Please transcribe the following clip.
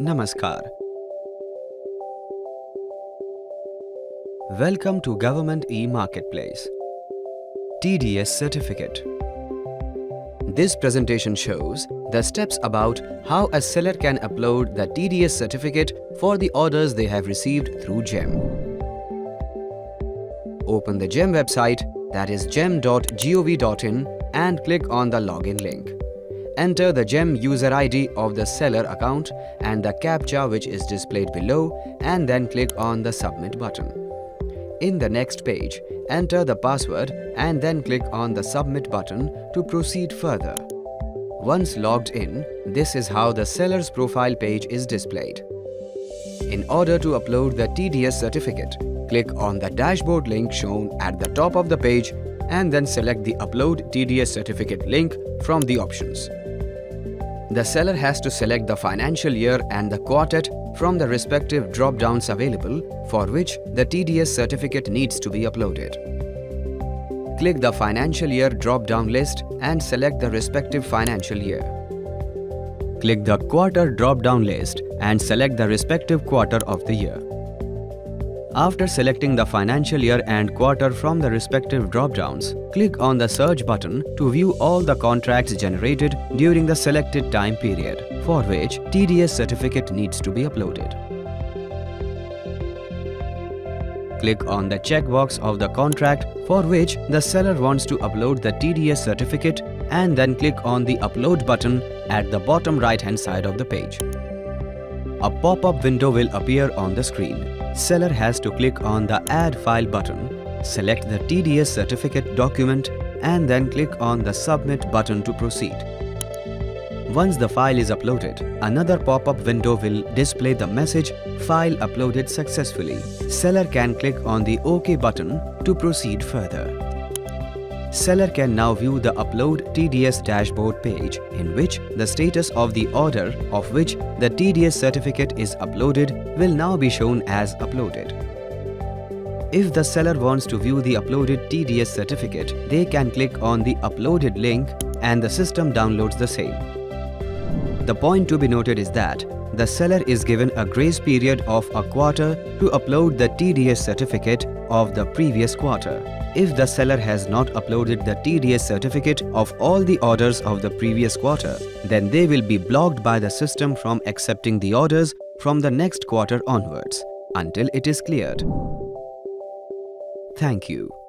Namaskar. Welcome to Government e-Marketplace. TDS Certificate. This presentation shows the steps about how a seller can upload the TDS certificate for the orders they have received through GEM. Open the GEM website that is gem.gov.in and click on the login link. Enter the GEM user ID of the seller account and the CAPTCHA which is displayed below and then click on the submit button. In the next page, enter the password and then click on the submit button to proceed further. Once logged in, this is how the seller's profile page is displayed. In order to upload the TDS certificate, click on the dashboard link shown at the top of the page and then select the Upload TDS certificate link from the options. The seller has to select the financial year and the quartet from the respective drop-downs available for which the TDS certificate needs to be uploaded. Click the financial year drop-down list and select the respective financial year. Click the quarter drop-down list and select the respective quarter of the year. After selecting the financial year and quarter from the respective drop-downs, click on the search button to view all the contracts generated during the selected time period, for which TDS certificate needs to be uploaded. Click on the checkbox of the contract for which the seller wants to upload the TDS certificate and then click on the upload button at the bottom right hand side of the page. A pop-up window will appear on the screen seller has to click on the Add File button, select the TDS certificate document and then click on the Submit button to proceed. Once the file is uploaded, another pop-up window will display the message File uploaded successfully. Seller can click on the OK button to proceed further. Seller can now view the Upload TDS dashboard page in which the status of the order of which the TDS certificate is uploaded will now be shown as uploaded. If the seller wants to view the uploaded TDS certificate, they can click on the uploaded link and the system downloads the same. The point to be noted is that the seller is given a grace period of a quarter to upload the TDS certificate of the previous quarter. If the seller has not uploaded the TDS certificate of all the orders of the previous quarter, then they will be blocked by the system from accepting the orders from the next quarter onwards until it is cleared. Thank you.